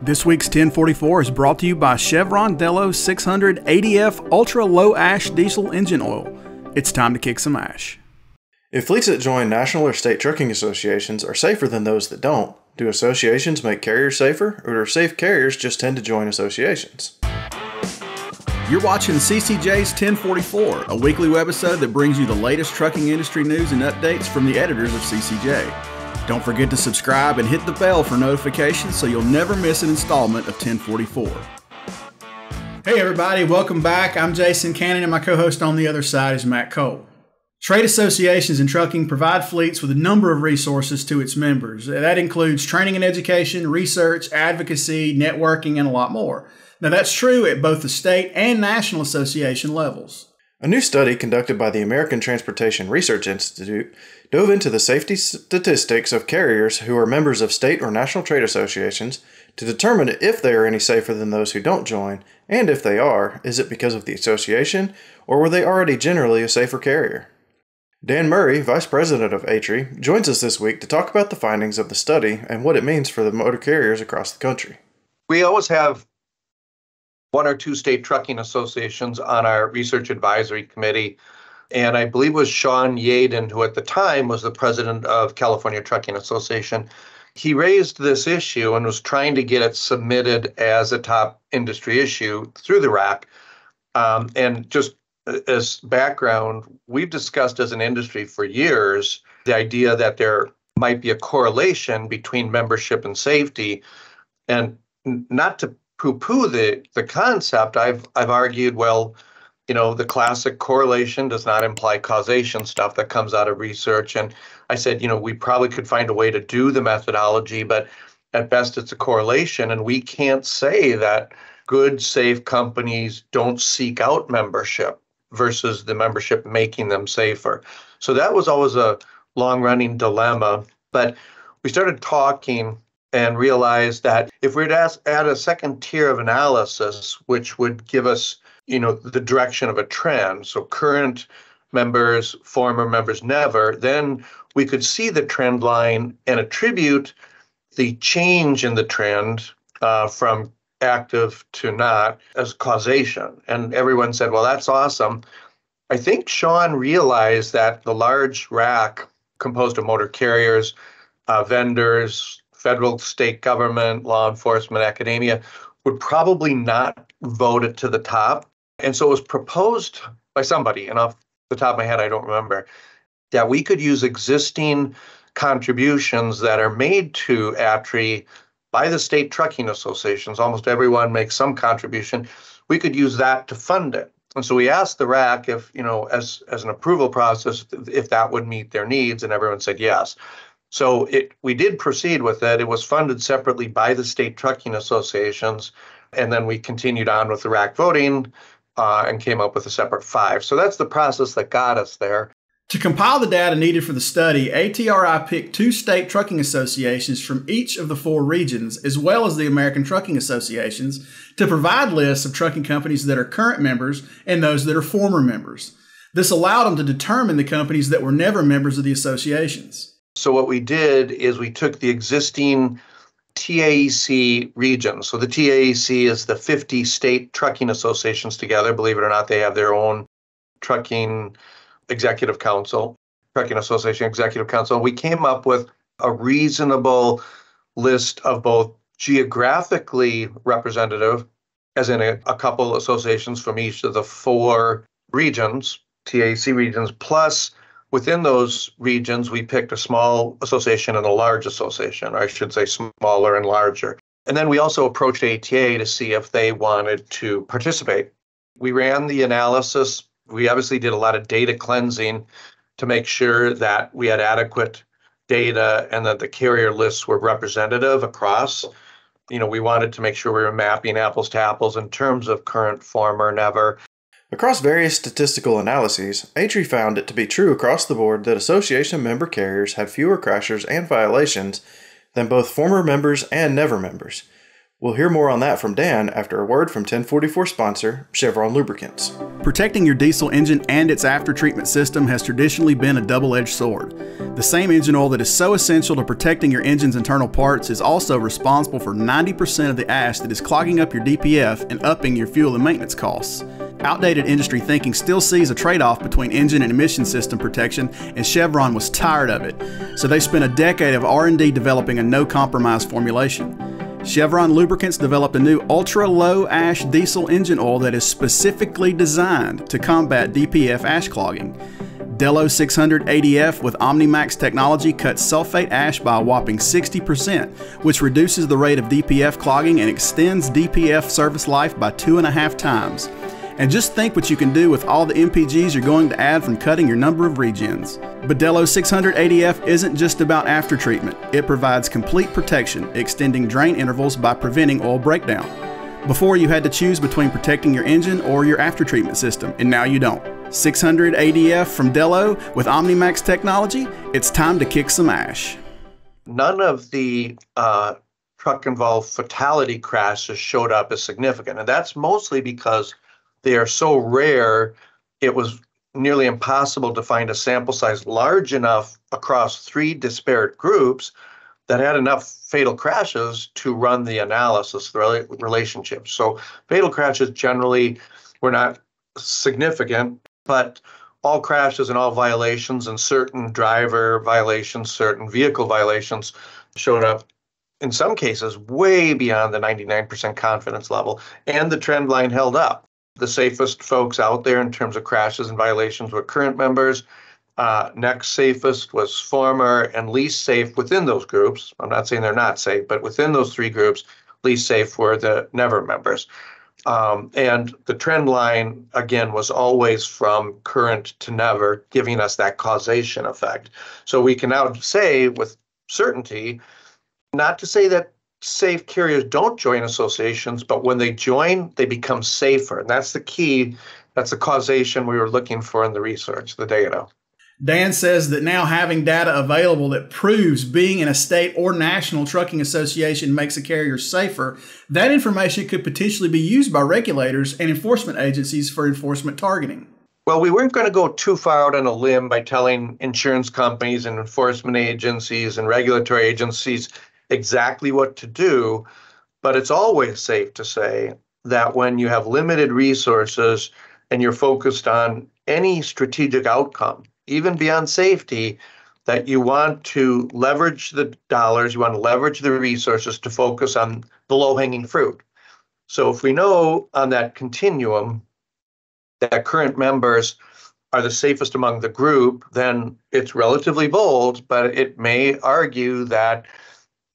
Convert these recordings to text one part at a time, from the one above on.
This week's 1044 is brought to you by Chevron Delo 600 ADF Ultra Low Ash Diesel Engine Oil. It's time to kick some ash. If fleets that join national or state trucking associations are safer than those that don't, do associations make carriers safer, or do safe carriers just tend to join associations? You're watching CCJ's 1044, a weekly webisode that brings you the latest trucking industry news and updates from the editors of CCJ. Don't forget to subscribe and hit the bell for notifications so you'll never miss an installment of 1044. Hey, everybody, welcome back. I'm Jason Cannon, and my co host on the other side is Matt Cole. Trade associations in trucking provide fleets with a number of resources to its members. That includes training and education, research, advocacy, networking, and a lot more. Now, that's true at both the state and national association levels. A new study conducted by the American Transportation Research Institute dove into the safety statistics of carriers who are members of state or national trade associations to determine if they are any safer than those who don't join, and if they are, is it because of the association or were they already generally a safer carrier? Dan Murray, Vice President of ATRI, joins us this week to talk about the findings of the study and what it means for the motor carriers across the country. We always have one or two state trucking associations on our research advisory committee. And I believe it was Shawn Yadon, who at the time was the president of California Trucking Association. He raised this issue and was trying to get it submitted as a top industry issue through the RAC. Um, and just as background, we've discussed as an industry for years the idea that there might be a correlation between membership and safety. And not to poo-poo the the concept, I've I've argued, well, you know, the classic correlation does not imply causation stuff that comes out of research. And I said, you know, we probably could find a way to do the methodology, but at best it's a correlation. And we can't say that good, safe companies don't seek out membership versus the membership making them safer. So that was always a long running dilemma. But we started talking and realized that if we'd ask, add a second tier of analysis, which would give us, you know, the direction of a trend, so current members, former members, never, then we could see the trend line and attribute the change in the trend uh, from active to not as causation. And everyone said, well, that's awesome. I think Shawn realized that the large RAC composed of motor carriers, uh, vendors, federal, state government, law enforcement, academia would probably not vote it to the top. And so it was proposed by somebody, and off the top of my head, I don't remember, that we could use existing contributions that are made to ATRI by the state trucking associations. Almost everyone makes some contribution. We could use that to fund it. And so we asked the RAC if, you know, as, as an approval process, if that would meet their needs, and everyone said yes. So it we did proceed with it. It was funded separately by the state trucking associations, and then we continued on with the RAC voting uh, and came up with a separate five. So that's the process that got us there. To compile the data needed for the study, ATRI picked two state trucking associations from each of the four regions, as well as the American Trucking Associations, to provide lists of trucking companies that are current members and those that are former members. This allowed them to determine the companies that were never members of the associations. So what we did is we took the existing TAEC regions. So the TAEC is the 50 state trucking associations together. Believe it or not, they have their own trucking executive council, trucking association executive council. We came up with a reasonable list of both geographically representative, as in a, a couple associations from each of the four regions, TAEC regions, plus Within those regions, we picked a small association and a large association, or I should say smaller and larger. And then we also approached ATA to see if they wanted to participate. We ran the analysis. We obviously did a lot of data cleansing to make sure that we had adequate data and that the carrier lists were representative across. You know, we wanted to make sure we were mapping apples to apples in terms of current, former, never. Across various statistical analyses, ATRI found it to be true across the board that association member carriers had fewer crashers and violations than both former members and never members. We'll hear more on that from Dan after a word from 1044 sponsor, Chevron Lubricants. Protecting your diesel engine and its after treatment system has traditionally been a double edged sword. The same engine oil that is so essential to protecting your engine's internal parts is also responsible for 90% of the ash that is clogging up your DPF and upping your fuel and maintenance costs. Outdated industry thinking still sees a trade-off between engine and emission system protection, and Chevron was tired of it. So they spent a decade of R&D developing a no-compromise formulation. Chevron Lubricants developed a new ultra low ash diesel engine oil that is specifically designed to combat DPF ash clogging. Delo 600 ADF with OmniMax technology cuts sulfate ash by a whopping 60%, which reduces the rate of DPF clogging and extends DPF service life by two and a half times. And just think what you can do with all the MPGs you're going to add from cutting your number of regens. But Delo 600 ADF isn't just about after treatment. It provides complete protection, extending drain intervals by preventing oil breakdown. Before you had to choose between protecting your engine or your after treatment system, and now you don't. 600 ADF from Delo with OmniMax technology, it's time to kick some ash. None of the uh, truck involved fatality crashes showed up as significant, and that's mostly because they are so rare, it was nearly impossible to find a sample size large enough across three disparate groups that had enough fatal crashes to run the analysis, the relationship. So fatal crashes generally were not significant, but all crashes and all violations and certain driver violations, certain vehicle violations showed up in some cases way beyond the 99% confidence level, and the trend line held up the safest folks out there in terms of crashes and violations were current members. Uh, next safest was former, and least safe within those groups. I'm not saying they're not safe, but within those three groups, least safe were the never members. Um, and the trend line, again, was always from current to never, giving us that causation effect. So we can now say with certainty, not to say that safe carriers don't join associations, but when they join, they become safer. And that's the key. That's the causation we were looking for in the research, the data. Dan says that now having data available that proves being in a state or national trucking association makes a carrier safer, that information could potentially be used by regulators and enforcement agencies for enforcement targeting. Well, we weren't going to go too far out on a limb by telling insurance companies and enforcement agencies and regulatory agencies exactly what to do. But it's always safe to say that when you have limited resources and you're focused on any strategic outcome, even beyond safety, that you want to leverage the dollars, you want to leverage the resources to focus on the low hanging fruit. So if we know on that continuum that current members are the safest among the group, then it's relatively bold, but it may argue that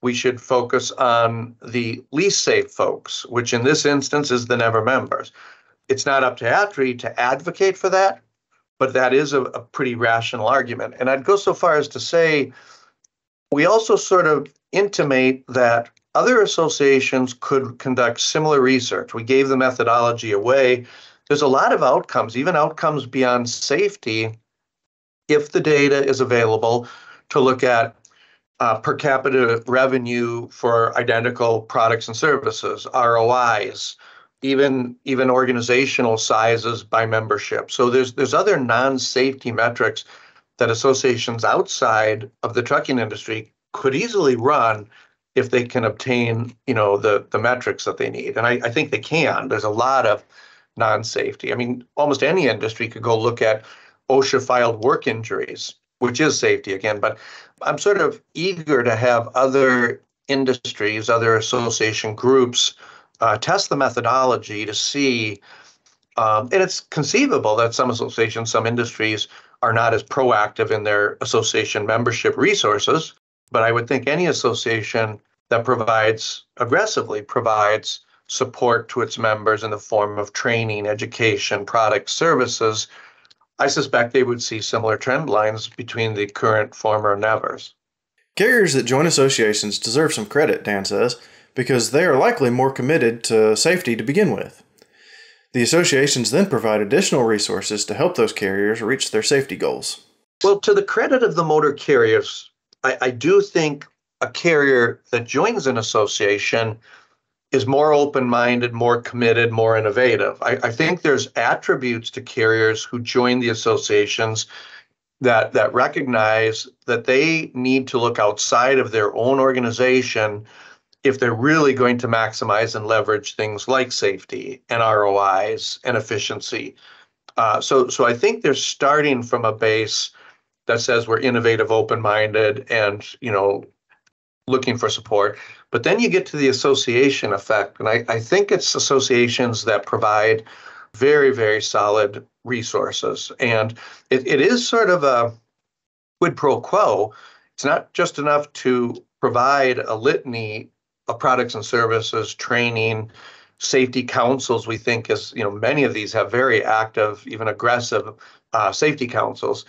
we should focus on the least safe folks, which in this instance is the never members. It's not up to ATRI to advocate for that, but that is a, a pretty rational argument. And I'd go so far as to say we also sort of intimate that other associations could conduct similar research. We gave the methodology away. There's a lot of outcomes, even outcomes beyond safety, if the data is available to look at Uh, per capita revenue for identical products and services, ROIs, even even organizational sizes by membership. So there's there's other non-safety metrics that associations outside of the trucking industry could easily run if they can obtain you know the the metrics that they need. And I, I think they can. There's a lot of non-safety. I mean almost any industry could go look at osha filed work injuries which is safety again. But I'm sort of eager to have other industries, other association groups uh, test the methodology to see. Um, and it's conceivable that some associations, some industries are not as proactive in their association membership resources. But I would think any association that provides aggressively provides support to its members in the form of training, education, product, services I suspect they would see similar trend lines between the current, former nevers. Carriers that join associations deserve some credit, Dan says, because they are likely more committed to safety to begin with. The associations then provide additional resources to help those carriers reach their safety goals. Well, to the credit of the motor carriers, I, I do think a carrier that joins an association is more open minded, more committed, more innovative. I, I, think there's attributes to carriers who join the associations that, that recognize that they need to look outside of their own organization if they're really going to maximize and leverage things like safety and ROIs and efficiency. Uh, so, so I think they're starting from a base that says we're innovative, open-minded, and you know, looking for support. But then you get to the association effect, and I, I think it's associations that provide very, very solid resources, and it, it is sort of a quid pro quo. It's not just enough to provide a litany of products and services, training, safety councils. We think is you know many of these have very active, even aggressive uh, safety councils,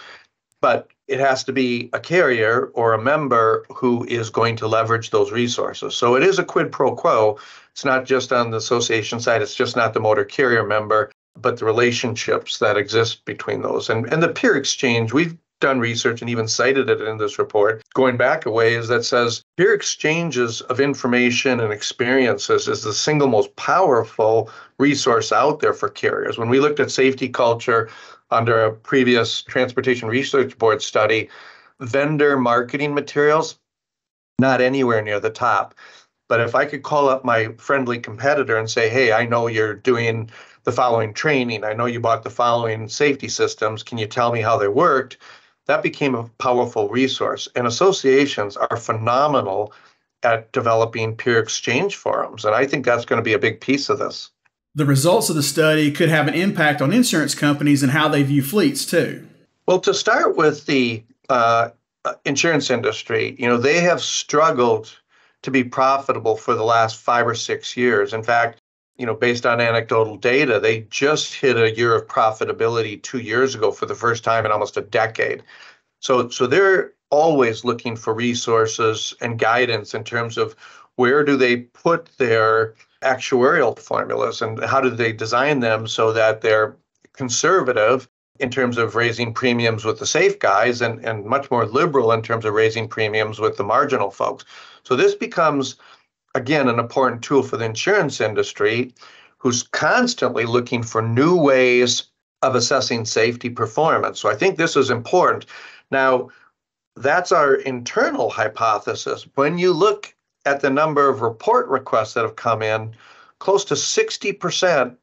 but it has to be a carrier or a member who is going to leverage those resources. So it is a quid pro quo. It's not just on the association side. It's just not the motor carrier member, but the relationships that exist between those. And and the peer exchange, we've done research and even cited it in this report, going back a ways that says peer exchanges of information and experiences is the single most powerful resource out there for carriers. When we looked at safety culture under a previous Transportation Research Board study, vendor marketing materials, not anywhere near the top. But if I could call up my friendly competitor and say, hey, I know you're doing the following training, I know you bought the following safety systems, can you tell me how they worked? that became a powerful resource. And associations are phenomenal at developing peer exchange forums. And I think that's going to be a big piece of this. The results of the study could have an impact on insurance companies and how they view fleets, too. Well, to start with the uh, insurance industry, you know, they have struggled to be profitable for the last five or six years. In fact, you know, based on anecdotal data, they just hit a year of profitability two years ago for the first time in almost a decade. So, so they're always looking for resources and guidance in terms of where do they put their actuarial formulas and how do they design them so that they're conservative in terms of raising premiums with the safe guys and, and much more liberal in terms of raising premiums with the marginal folks. So this becomes again, an important tool for the insurance industry who's constantly looking for new ways of assessing safety performance. So I think this is important. Now, that's our internal hypothesis. When you look at the number of report requests that have come in, close to 60%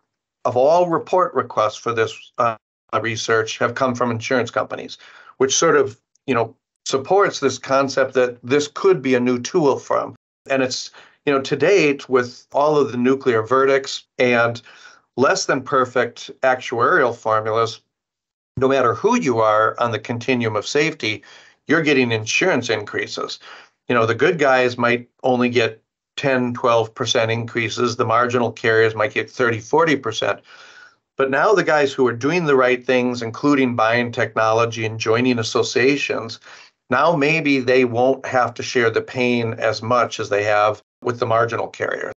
of all report requests for this uh, research have come from insurance companies, which sort of, you know, supports this concept that this could be a new tool from. And it's you know, to date, with all of the nuclear verdicts and less than perfect actuarial formulas, no matter who you are on the continuum of safety, you're getting insurance increases. You know, the good guys might only get 10, 12% increases. The marginal carriers might get 30, 40%. But now the guys who are doing the right things, including buying technology and joining associations, now maybe they won't have to share the pain as much as they have with the marginal carrier.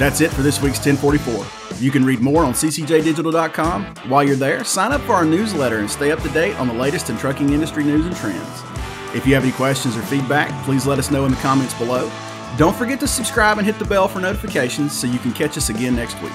That's it for this week's 1044. You can read more on ccjdigital.com. While you're there, sign up for our newsletter and stay up to date on the latest in trucking industry news and trends. If you have any questions or feedback, please let us know in the comments below. Don't forget to subscribe and hit the bell for notifications so you can catch us again next week.